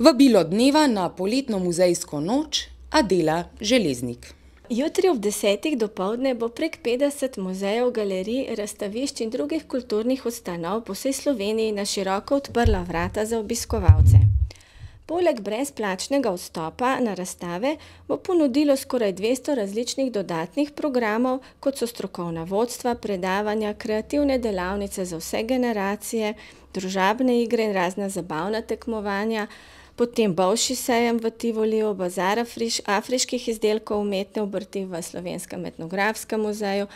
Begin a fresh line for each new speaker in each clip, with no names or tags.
Vabilo dneva na poletno muzejsko noč Adela Železnik.
Jutri ob desetih dopoldne bo prek petdeset muzejev, galerij, razstavišč in drugih kulturnih ustanov po vsej Sloveniji na široko odprla vrata za obiskovalce. Poleg brezplačnega vstopa na razstave bo ponudilo skoraj dvesto različnih dodatnih programov, kot so strokovna vodstva, predavanja, kreativne delavnice za vse generacije, družabne igre in razna zabavna tekmovanja, potem bolšji sejem v Tivoliju, bazar afriških izdelkov, umetne obrti v Slovenskem etnografskem muzeju,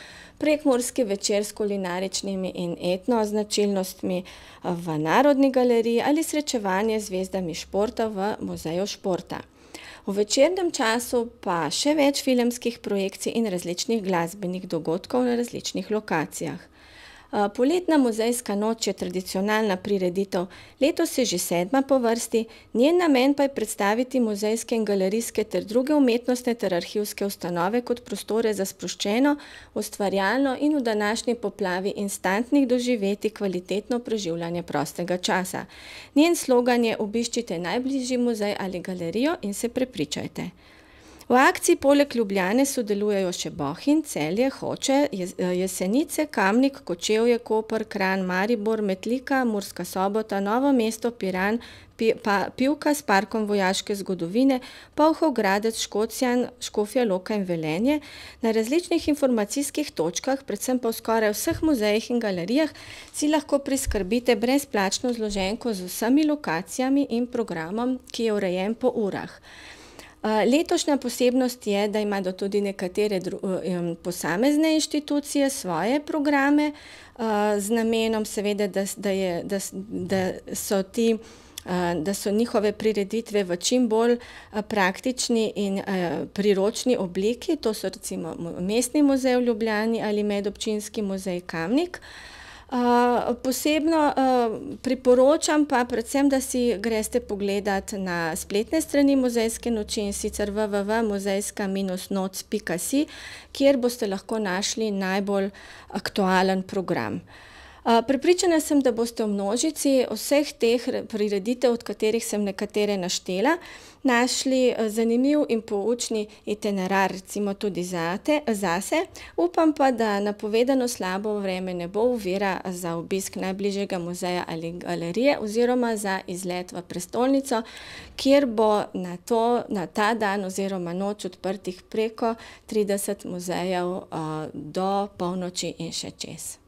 prekmurski večer s kulinaričnimi in etno značilnostmi v Narodni galeriji ali srečevanje z zvezdami športa v Muzeju športa. V večernem času pa še več filmskih projekcij in različnih glasbenih dogodkov na različnih lokacijah. Poletna muzejska noč je tradicionalna prireditev, letos je že sedma po vrsti, njen namen pa je predstaviti muzejske in galerijske ter druge umetnostne ter arhivske ustanove kot prostore za sproščeno, ustvarjalno in v današnji poplavi instantnih doživetij kvalitetno preživljanje prostega časa. Njen slogan je Obiščite najbližji muzej ali galerijo in se prepričajte. V akciji poleg Ljubljane sodelujejo še Bohinj, Celje, Hoče, Jesenice, Kamnik, Kočevje, Koper, Kranj, Maribor, Metlika, Murska Sobota, Novo mesto, Piran, Pivka s parkom vojaške zgodovine, Polhov Gradec, Škocjan, Škofja Loka in Velenje. Na različnih informacijskih točkah, predvsem pa v skoraj vseh muzejih in galerijah, si lahko priskrbite brezplačno zloženko z vsemi lokacijami in programom, ki je urejen po urah. Letošnja posebnost je, da imajo tudi nekatere posamezne inštitucije svoje programe, z namenom seveda, da da je, da da so ti, da so njihove prireditve v čim bolj, praktični in, priročni obliki, to so recimo Mestni muzej v Ljubljani ali Medobčinski muzej Kamnik. Posebno, priporočam pa predvsem, da si greste pogledat na spletne strani muzejske noči, in sicer www.muzejska minus noc pika si, kjer boste lahko našli najbolj aktualen program. Prepričana sem, da boste v množici vseh teh prireditev, od katerih sem nekatere naštela, našli, zanimiv in poučen itinerar recimo tudi zate, zase. Upam pa, da napovedano slabo vreme ne bo ovira za obisk najbližjega muzeja ali galerije oziroma za izlet v prestolnico, kjer bo na to, na ta dan oziroma noč odprtih preko trideset muzejev, do polnoči in še čez.